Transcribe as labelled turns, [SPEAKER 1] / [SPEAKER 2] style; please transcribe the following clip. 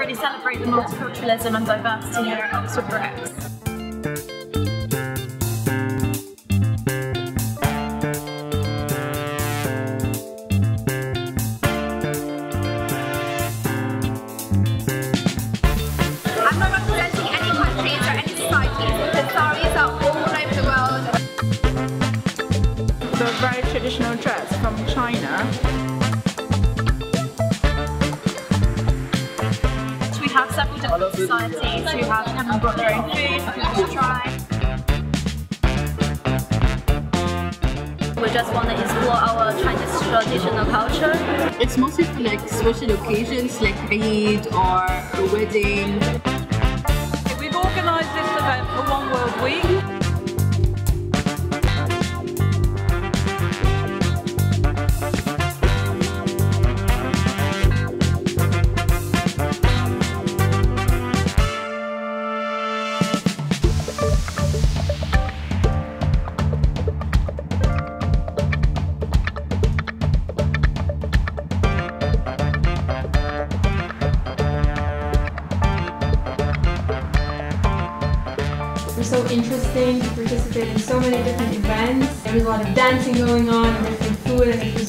[SPEAKER 1] really celebrate the multiculturalism and diversity here at Oxford.
[SPEAKER 2] I'm not representing any countries or any societies are all over the world.
[SPEAKER 3] The very traditional dress from China.
[SPEAKER 1] Have several different societies who have come and brought their own food for people to try.
[SPEAKER 4] We just want to explore our Chinese traditional culture.
[SPEAKER 5] It's mostly for like special occasions like Eid or a wedding.
[SPEAKER 3] We've organised this event for One World Week.
[SPEAKER 6] So interesting to participate in so many different events. There was a lot of dancing going on different food and